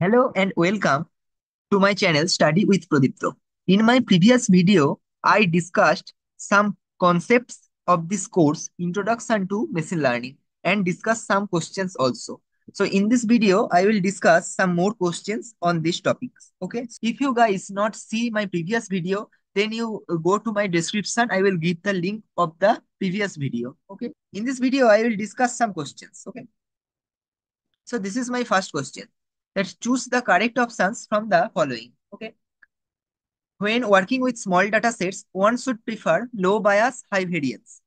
Hello and welcome to my channel Study with Pradipta. In my previous video, I discussed some concepts of this course, Introduction to Machine Learning, and discussed some questions also. So in this video, I will discuss some more questions on these topics. Okay. If you guys not see my previous video, then you go to my description. I will give the link of the previous video. Okay. In this video, I will discuss some questions. Okay. So this is my first question. Let's choose the correct options from the following. Okay. When working with small data sets, one should prefer low bias, high variance.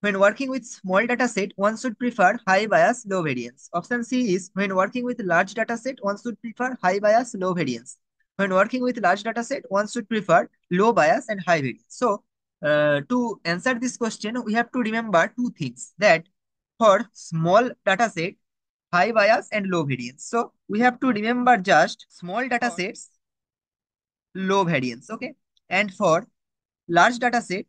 When working with small data set, one should prefer high bias, low variance. Option C is when working with large data set, one should prefer high bias, low variance. When working with large data set, one should prefer low bias and high variance. So uh, to answer this question, we have to remember two things that for small data set, high bias and low variance. So we have to remember just small data sets, low variance, okay? And for large data set,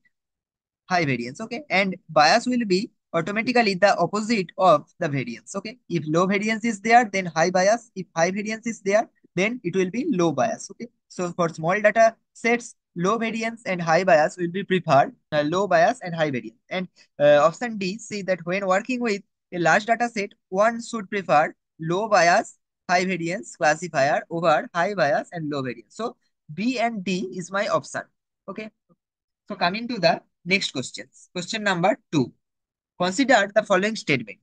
high variance, okay? And bias will be automatically the opposite of the variance, okay? If low variance is there, then high bias. If high variance is there, then it will be low bias, okay? So for small data sets, low variance and high bias will be preferred, uh, low bias and high variance. And uh, option D, see that when working with a large data set, one should prefer low bias, high variance classifier over high bias and low variance. So B and D is my option. Okay. So coming to the next questions. Question number two. Consider the following statement.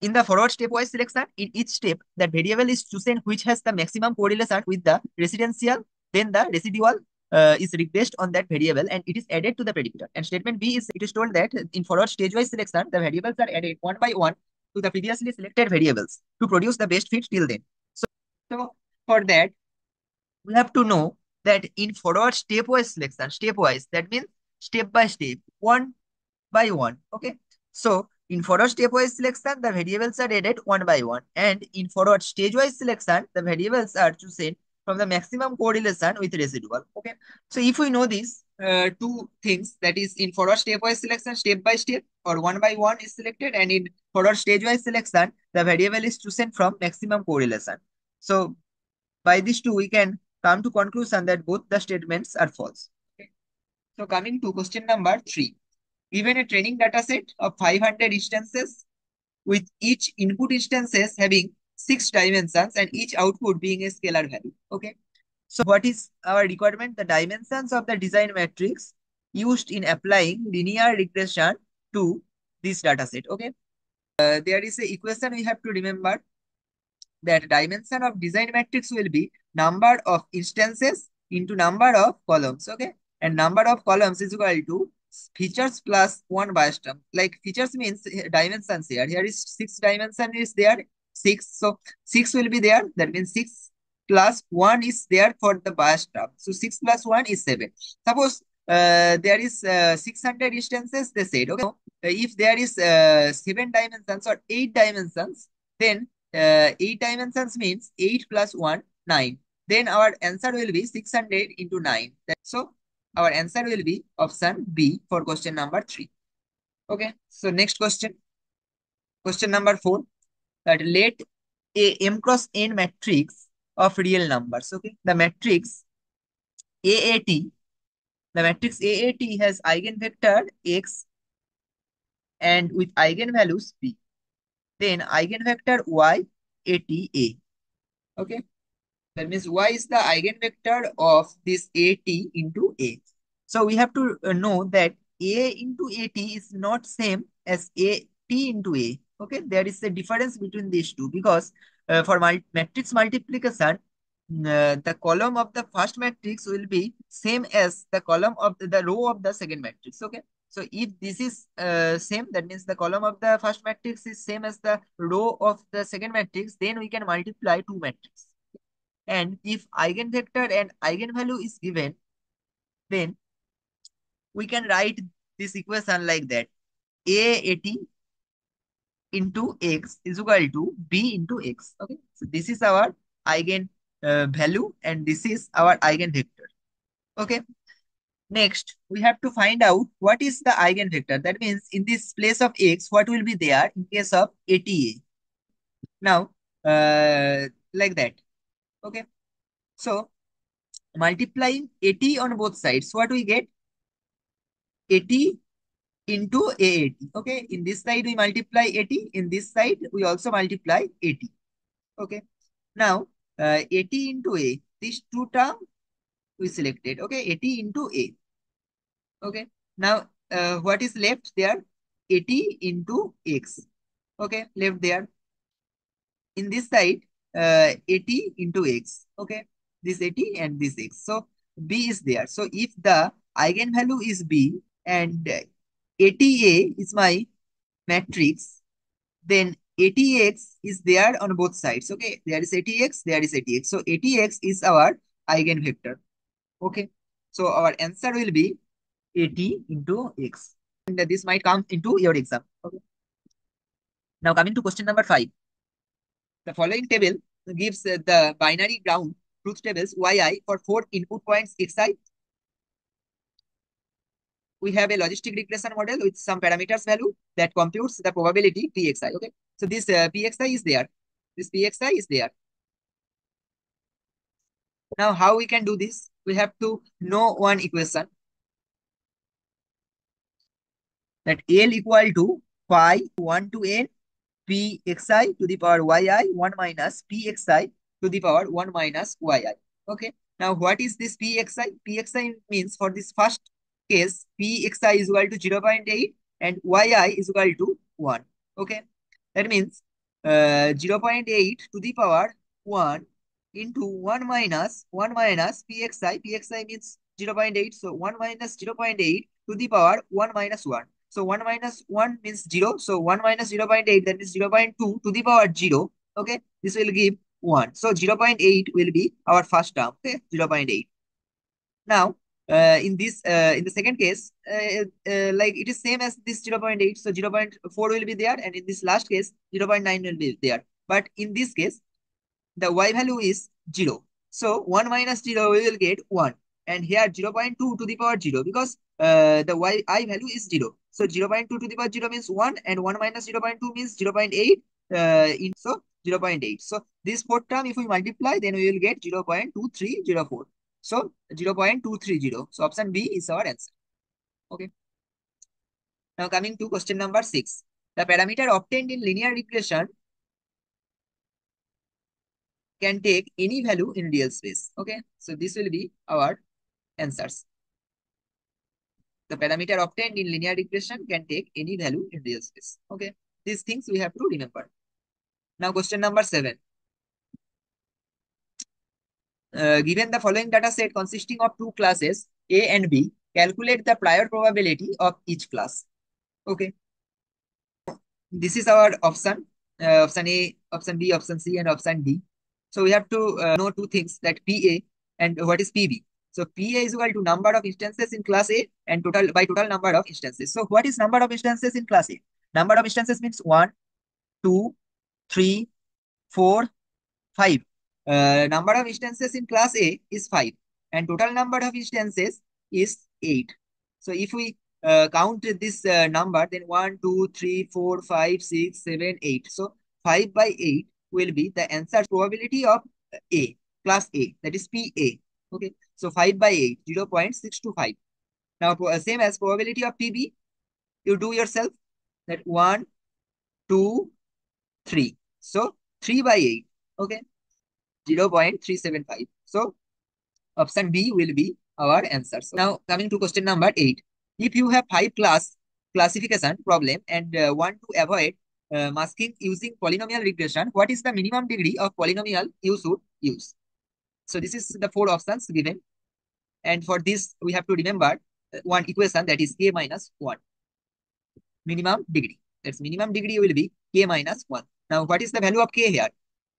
In the forward stepwise selection, in each step, the variable is chosen which has the maximum correlation with the residual, then the residual uh, is replaced on that variable and it is added to the predictor. And statement B is, it is told that in forward stage-wise selection, the variables are added one by one to the previously selected variables to produce the best fit till then. So, so for that, we have to know that in forward stepwise selection, stepwise, that means step by step, one by one. Okay. So in forward stepwise selection, the variables are added one by one. And in forward stage-wise selection, the variables are chosen from the maximum correlation with residual. Okay. So if we know these uh, two things, that is in forward stepwise selection, step by step or one by one is selected. And in forward stage-wise selection, the variable is chosen from maximum correlation. So by these two, we can come to conclusion that both the statements are false. Okay. So coming to question number three. Given a training dataset of 500 instances with each input instances having six dimensions and each output being a scalar value. Okay. So what is our requirement? The dimensions of the design matrix used in applying linear regression to this data set. Okay. Uh, there is a equation we have to remember that dimension of design matrix will be number of instances into number of columns. Okay. And number of columns is equal to features plus one bias term. Like features means dimensions here. Here is six dimension is there. Six. So six will be there. That means six plus one is there for the bias term. So six plus one is seven. Suppose uh, there is uh, 600 instances, they said, okay, if there is uh, seven dimensions or eight dimensions, then uh, 8 dimensions means 8 plus 1, 9. Then our answer will be 600 into 9. So our answer will be option B for question number 3. Okay, so next question. Question number 4. That let a m cross n matrix of real numbers. Okay, the matrix AAT, the matrix AAT has eigenvector x and with eigenvalues p then eigenvector y ATA. Okay. That means y is the eigenvector of this AT into A. So we have to uh, know that A into AT is not same as AT into A. Okay. There is a difference between these two because uh, for matrix multiplication, uh, the column of the first matrix will be same as the column of the, the row of the second matrix. Okay. So if this is uh, same, that means the column of the first matrix is same as the row of the second matrix, then we can multiply two matrices. And if eigenvector and eigenvalue is given, then we can write this equation like that. AAT into x is equal to b into x. Okay, so this is our eigen uh, value and this is our eigenvector. Okay. Next, we have to find out what is the eigenvector. That means in this place of x, what will be there in case of ATA. Now, uh, like that. Okay. So multiplying AT on both sides, what do we get? AT into AAT. Okay. In this side, we multiply AT. In this side, we also multiply AT. Okay. Now, uh, AT into A. These two terms we selected. Okay. AT into A. Okay. Now, uh, what is left there? AT into X. Okay. Left there. In this side, uh, AT into X. Okay. This AT and this X. So, B is there. So, if the eigenvalue is B and ATA is my matrix, then ATx is there on both sides. Okay, there is ATx, there is ATx. So ATx is our eigenvector. Okay, so our answer will be AT into x. And this might come into your exam. Okay. Now coming to question number five. The following table gives the binary ground truth tables yi for four input points xi we have a logistic regression model with some parameters value that computes the probability pxi. Okay, so this uh, pxi is there. This pxi is there. Now, how we can do this? We have to know one equation that L equal to phi 1 to n pxi to the power yi 1 minus pxi to the power 1 minus yi. Okay. Now, what is this pxi? pxi means for this first case, Pxi is equal to 0 0.8 and Yi is equal to 1. Okay. That means uh, 0 0.8 to the power 1 into 1 minus 1 minus Pxi. Pxi means 0 0.8. So 1 minus 0 0.8 to the power 1 minus 1. So 1 minus 1 means 0. So 1 minus 0 0.8 that is 0 0.2 to the power 0. Okay. This will give 1. So 0 0.8 will be our first term. Okay. 0 0.8. Now uh, in this uh, in the second case uh, uh, like it is same as this 0 0.8 so 0 0.4 will be there and in this last case 0 0.9 will be there. But in this case the y value is 0 so 1 minus 0 we will get 1 and here 0 0.2 to the power 0 because uh, the y i value is 0 so 0 0.2 to the power 0 means 1 and 1 minus 0 0.2 means 0 0.8 uh, in so 0 0.8 so this fourth term if we multiply then we will get 0 0.2304 so 0 0.230. So option B is our answer. Okay. Now coming to question number 6. The parameter obtained in linear regression can take any value in real space. Okay. So this will be our answers. The parameter obtained in linear regression can take any value in real space. Okay. These things we have to remember. Now question number 7. Uh, given the following data set consisting of two classes, A and B, calculate the prior probability of each class. Okay. This is our option, uh, option A, option B, option C, and option D. So we have to uh, know two things that PA and what is PB. So PA is equal to number of instances in class A and total by total number of instances. So what is number of instances in class A? Number of instances means 1, 2, 3, 4, 5. Uh, number of instances in class A is 5 and total number of instances is 8. So if we uh, count this uh, number, then 1, 2, 3, 4, 5, 6, 7, 8. So 5 by 8 will be the answer probability of A, class A, that is PA. Okay, so 5 by 8, 0 0.625. Now, uh, same as probability of PB, you do yourself that 1, 2, 3. So 3 by 8. Okay, 0.375. So option B will be our answer. So now coming to question number 8. If you have five class classification problem and uh, want to avoid uh, masking using polynomial regression, what is the minimum degree of polynomial you should use? So this is the four options given. And for this, we have to remember uh, one equation that is k minus 1. Minimum degree. That's minimum degree will be k minus 1. Now, what is the value of k here?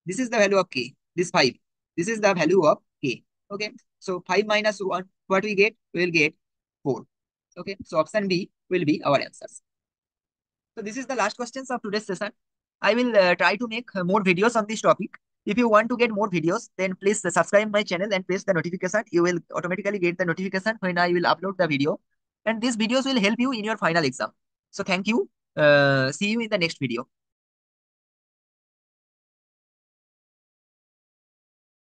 This is the value of k this 5. This is the value of k. Okay. So 5 minus 1, what we get? We will get 4. Okay. So option B will be our answers. So this is the last questions of today's session. I will uh, try to make uh, more videos on this topic. If you want to get more videos, then please uh, subscribe my channel and press the notification. You will automatically get the notification when I will upload the video. And these videos will help you in your final exam. So thank you. Uh, see you in the next video.